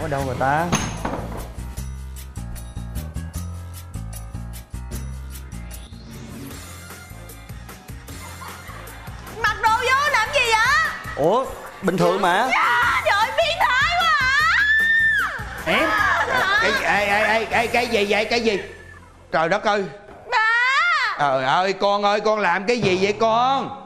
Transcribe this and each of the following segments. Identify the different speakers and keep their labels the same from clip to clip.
Speaker 1: ủa đâu rồi ta?
Speaker 2: Mặc đồ vô làm gì vậy?
Speaker 1: Ủa bình thường mà.
Speaker 2: À, trời biến thái quá à.
Speaker 1: Em
Speaker 3: cái ê ê ê ê cái gì vậy? Cái gì? Trời đất ơi.
Speaker 2: Ba.
Speaker 3: Trời ơi con ơi con làm cái gì vậy con?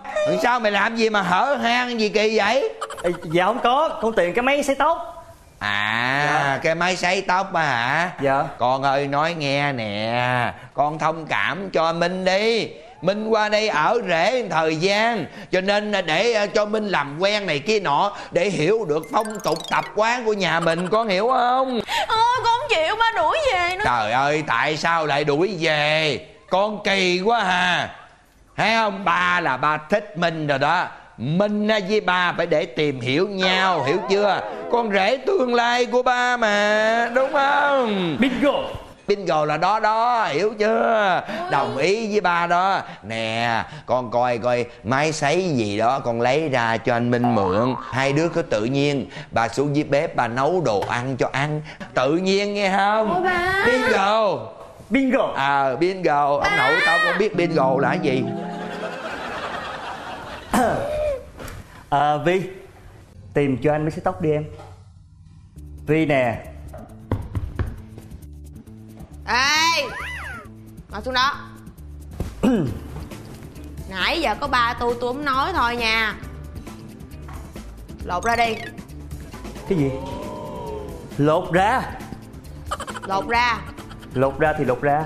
Speaker 3: Sao mày làm gì mà hở hang gì kỳ vậy?
Speaker 1: Ê, dạ không có con tiền cái máy sấy tóc
Speaker 3: à cái máy sấy tóc á hả?
Speaker 1: Dạ.
Speaker 3: con ơi nói nghe nè. Con thông cảm cho minh đi. Minh qua đây ở rể thời gian cho nên để ờ, cho minh làm quen này kia nọ để hiểu được phong tục tập quán của nhà mình con hiểu không?
Speaker 2: Ôi con không chịu ba đuổi về nữa.
Speaker 3: Trời ơi tại sao lại đuổi về? Con kỳ quá hà. Thấy không? Ba là ba thích minh rồi đó minh á với ba phải để tìm hiểu nhau hiểu chưa? Con rể tương lai của ba mà đúng không?
Speaker 1: Bingo.
Speaker 3: Bingo là đó đó hiểu chưa? Đồng ý với ba đó. Nè con coi coi máy sấy gì đó con lấy ra cho anh minh mượn. Hai đứa có tự nhiên bà xuống dưới bếp bà nấu đồ ăn cho ăn. Tự nhiên nghe không? Bingo.
Speaker 1: Bingo.
Speaker 3: À bingo. Ông nội tao con biết bingo là cái gì
Speaker 1: à, vi tìm cho anh máy sấy tóc đi em. Vi nè.
Speaker 2: Ê ngồi xuống đó. Nãy giờ có ba tôi tôi không nói thôi nha. Lột ra đi.
Speaker 1: Cái gì? Lột ra.
Speaker 2: Lột ra.
Speaker 1: Lột ra thì lột ra.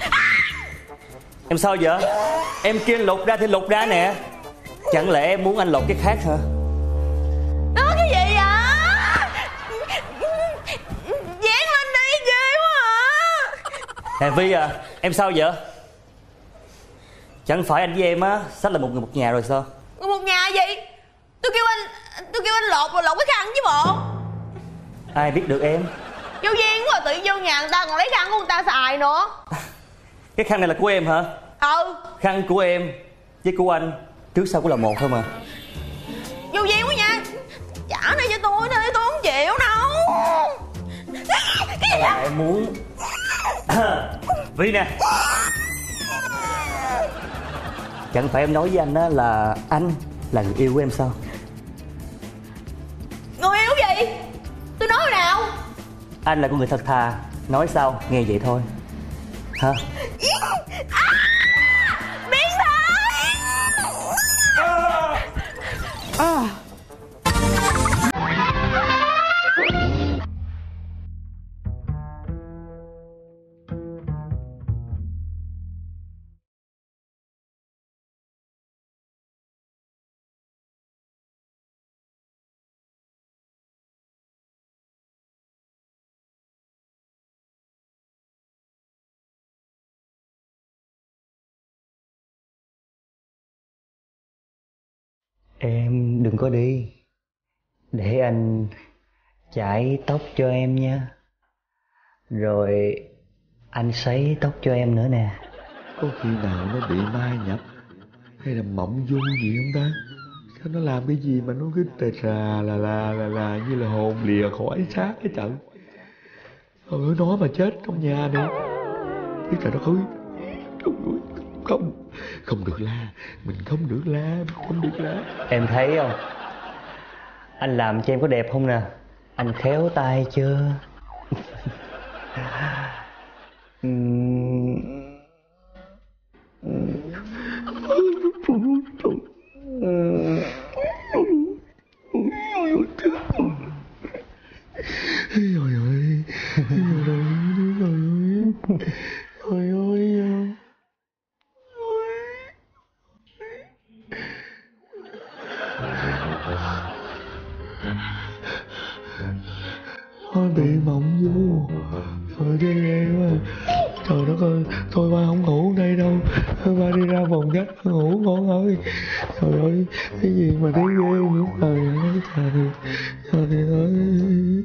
Speaker 1: Em sao vậy? Em kêu lột ra thì lột ra nè chẳng lẽ em muốn anh lột cái khác hả?
Speaker 2: Đó cái gì vậy? Dán lên đi ghê quá à.
Speaker 1: Nè vi à em sao vậy? Chẳng phải anh với em á sắp là một người một nhà rồi sao?
Speaker 2: Một nhà gì tôi kêu anh tôi kêu anh lột rồi lột cái khăn chứ bộ.
Speaker 1: Ai biết được em?
Speaker 2: Vô duyên quá tự vô nhà người ta còn lấy khăn của người ta xài nữa.
Speaker 1: Cái khăn này là của em hả?
Speaker 2: Ừ.
Speaker 1: Khăn của em với của anh trước sau cũng là một thôi mà.
Speaker 2: Vô duyên quá nha. Trả này cho tôi đi tôi không chịu đâu. Cái gì vậy?
Speaker 1: Em muốn. Vi nè. Chẳng phải em nói với anh á là anh là người yêu của em sao?
Speaker 2: Người yêu gì? Tôi nói nào?
Speaker 1: Anh là con người thật thà. Nói sao? Nghe vậy thôi. Hả
Speaker 2: Ah.
Speaker 1: Em đừng có đi. Để anh chải tóc cho em nha. Rồi anh sấy tóc cho em nữa nè.
Speaker 4: Có khi nào nó bị mai nhập Hay là mộng dung gì không ta? Sao nó làm cái gì mà nó cứ tà rà là là là là Như là hồn lìa khỏi xác cái trận? Rồi nó mà chết trong nhà nữa Biết trời đất ơi Không, không. Không được la Mình không được la Mình không được la
Speaker 1: em thấy không anh làm cho em có đẹp không nè anh khéo tay chưa Ừm.
Speaker 4: Trời ơi Trời ơi Thôi ba không ngủ đây đâu. Ba đi ra phòng khách ngủ con ơi Trời ơi, Cái gì mà thấy ghê lúc Trời ơi, Trời Trời ơi.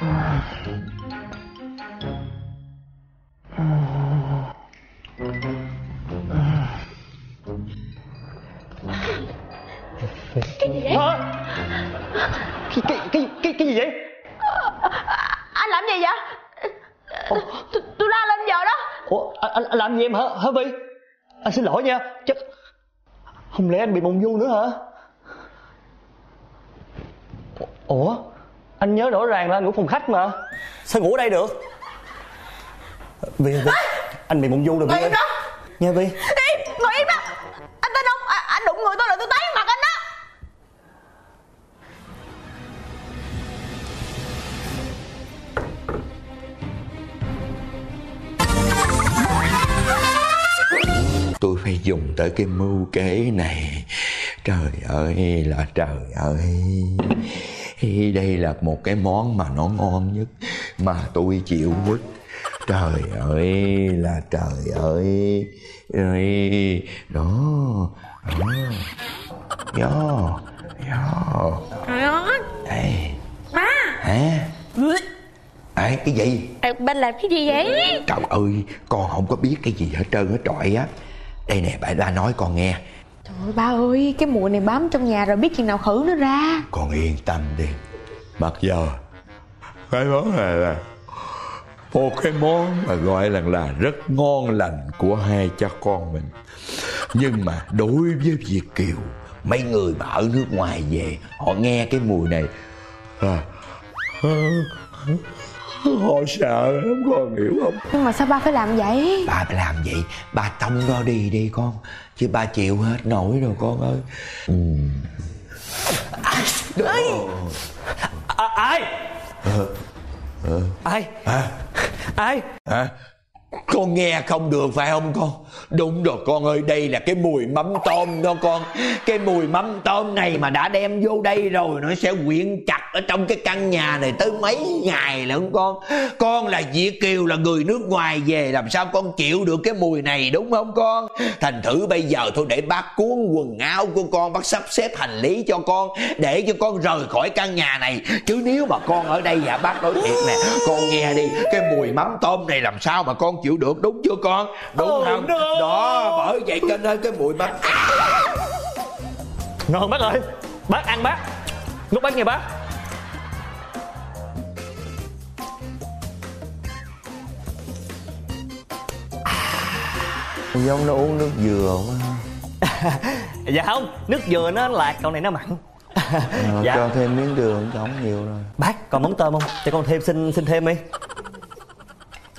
Speaker 1: hả ủa anh, anh, anh làm gì em hả? Hả vi anh xin lỗi nha. Chắc không lẽ anh bị mộng du nữa hả? Ủa? Anh nhớ rõ ràng là anh ngủ phòng khách mà. Sao ngủ ở đây được? Vi vi anh bị mộng du rồi vi ơi. nha vi
Speaker 2: Đi, ngồi im đó. Anh tin không, à, anh đụng người tôi là tôi tái mặt
Speaker 3: dùng tới cái mưu kế này. Trời ơi là trời ơi. Đây là một cái món mà nó ngon nhất mà tôi chịu quýt trời ơi là trời ơi. Ơi đó. Đó. Đó. Đó.
Speaker 2: Trời ơi.
Speaker 3: Ê,
Speaker 2: Ba
Speaker 3: hả? Ê, cái gì?
Speaker 2: Ê, Bên làm cái gì vậy?
Speaker 3: Trời ơi con không có biết cái gì hết trơn hết trọi á Đây nè bà ba nói con nghe.
Speaker 2: Trời ơi ba ơi Cái mùi này bám trong nhà rồi biết chừng nào khử nó ra.
Speaker 3: Con yên tâm đi. Mặc giờ Cái món này là Một cái món mà gọi là là rất ngon lành Của hai cha con mình. Nhưng mà đối với Việt Kiều Mấy người mà ở nước ngoài về Họ nghe cái mùi này là Họ sợ lắm con hiểu không?
Speaker 2: Nhưng mà sao ba phải làm vậy?
Speaker 3: Ba phải làm vậy. Ba tông nó đi đi con. Chứ ba chịu hết nổi rồi con ơi. Ừ.
Speaker 1: à, ai? Ai?
Speaker 3: Hả?
Speaker 1: ai?
Speaker 3: Hả? Con nghe không được phải không con? Đúng rồi con ơi, Đây là cái mùi mắm tôm đó con. Cái mùi mắm tôm này mà đã đem vô đây rồi, Nó sẽ quyện chặt Ở trong cái căn nhà này tới mấy ngày lận con. Con là Việt Kiều, Là người nước ngoài về, Làm sao con chịu được cái mùi này, đúng không con? Thành thử bây giờ thôi để bác cuốn quần áo của con, Bác sắp xếp hành lý cho con, Để cho con rời khỏi căn nhà này. Chứ nếu mà con ở đây dạ bác nói thiệt nè, Con nghe đi, Cái mùi mắm tôm này làm sao mà con chịu được đúng chưa con? Đúng
Speaker 1: Oh,
Speaker 3: không
Speaker 1: no.
Speaker 3: Đó bởi vậy cho nên cái mùi mắm
Speaker 1: ngon bác ơi. Bác ăn bác. Nút bác nghe bác.
Speaker 3: Giống nó uống nước dừa quá.
Speaker 1: Dạ không nước dừa nó lạc còn này nó mặn. Dạ.
Speaker 3: Cho thêm miếng đường không nhiều rồi.
Speaker 1: Bác còn món tôm không? Cho con thêm xin xin thêm đi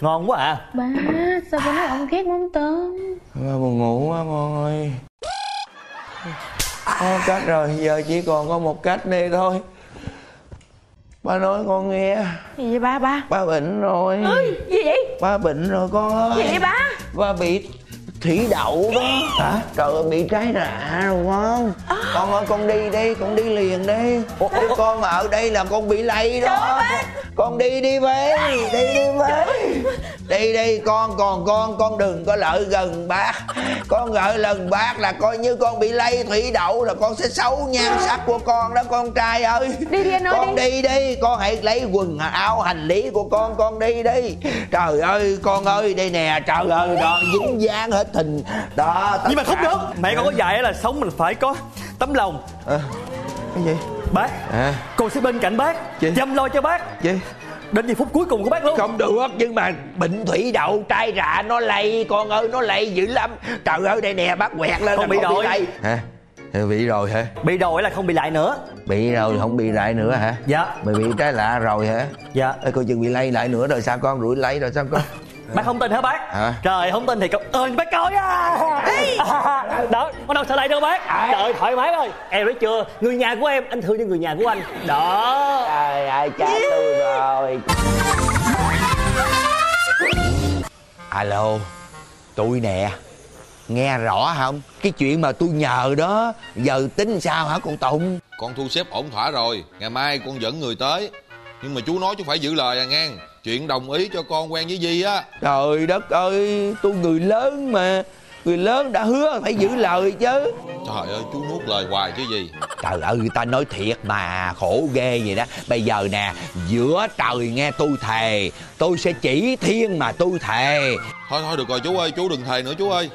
Speaker 1: ngon quá à.
Speaker 2: Ba sao ba nói ông ghét món tôm?
Speaker 3: Ba buồn ngủ quá con ơi. Có cách rồi giờ chỉ còn có một cách đây thôi. Ba nói con nghe.
Speaker 2: Gì vậy ba ba?
Speaker 3: Ba bệnh rồi.
Speaker 2: Gì vậy?
Speaker 3: Ba bệnh rồi con ơi.
Speaker 2: Gì vậy ba?
Speaker 3: Ba bị thủy đậu đó. Hả? Trời ơi bị trái rạ rồi con Con ơi con đi đi Con đi liền đi. Chứ con mà ở đây là con bị lây đó. Con đi đi về Đi đi về Đi đi con còn con Con đừng có lợi gần bác. Con lợi lần bác là coi như con bị lây thủy đậu Là con sẽ xấu nhan sắc của con đó con trai ơi.
Speaker 2: Đi đi anh ơi,
Speaker 3: Con đi đi Con hãy lấy quần áo hành lý của con Con đi đi. Trời ơi con ơi đây nè Trời ơi đó dính dáng hết thình Đó tất
Speaker 1: nhưng mà không
Speaker 3: cả-
Speaker 1: được mẹ con có dạy là sống mình phải có tấm lòng.
Speaker 3: Ờ, Cái gì?
Speaker 1: Bác
Speaker 3: À.
Speaker 1: con sẽ bên cạnh bác
Speaker 3: Gì?
Speaker 1: chăm lo cho bác.
Speaker 3: Gì?
Speaker 1: Đến giây phút cuối cùng của bác luôn.
Speaker 3: Không được nhưng mà bệnh thủy đậu trai rạ nó lây con ơi nó lây dữ lắm. Trời ơi đây nè bác quẹt lên
Speaker 1: Không
Speaker 3: là
Speaker 1: bị rồi.
Speaker 3: hả? Bị rồi hả?
Speaker 1: Bị rồi là không bị lại nữa.
Speaker 3: Bị rồi không bị lại nữa hả?
Speaker 1: Dạ.
Speaker 3: Mày bị trái lạ rồi hả?
Speaker 1: Dạ.
Speaker 3: Ê, coi chừng bị lây lại nữa rồi sao con? Rủi lây rồi sao con
Speaker 1: bác không tin hả bác?
Speaker 3: Hả?
Speaker 1: trời không tin thì con ơn bác coi à đó bắt đầu sợ lại đâu bác. Trời thoải mái ơi. Em nói chưa? Người nhà của em anh thương như người nhà của anh. Đó.
Speaker 3: Trời ơi cha tôi rồi. Alo tôi nè. Nghe rõ không? Cái chuyện mà tôi nhờ đó giờ tính sao hả con tùng?
Speaker 5: Con thu xếp ổn thỏa rồi Ngày mai con dẫn người tới. Nhưng mà chú nói chú phải giữ lời à nghe Chuyện đồng ý cho con quen với Di á.
Speaker 3: Trời đất ơi, tôi người lớn mà. Người lớn đã hứa phải giữ lời chứ.
Speaker 5: Trời ơi chú nuốt lời hoài chứ gì
Speaker 3: Trời ơi, người ta nói thiệt mà Khổ ghê vậy đó. Bây giờ nè, giữa trời nghe tôi thề Tôi sẽ chỉ thiên mà tôi thề.
Speaker 5: Thôi thôi được rồi chú ơi chú đừng thề nữa chú ơi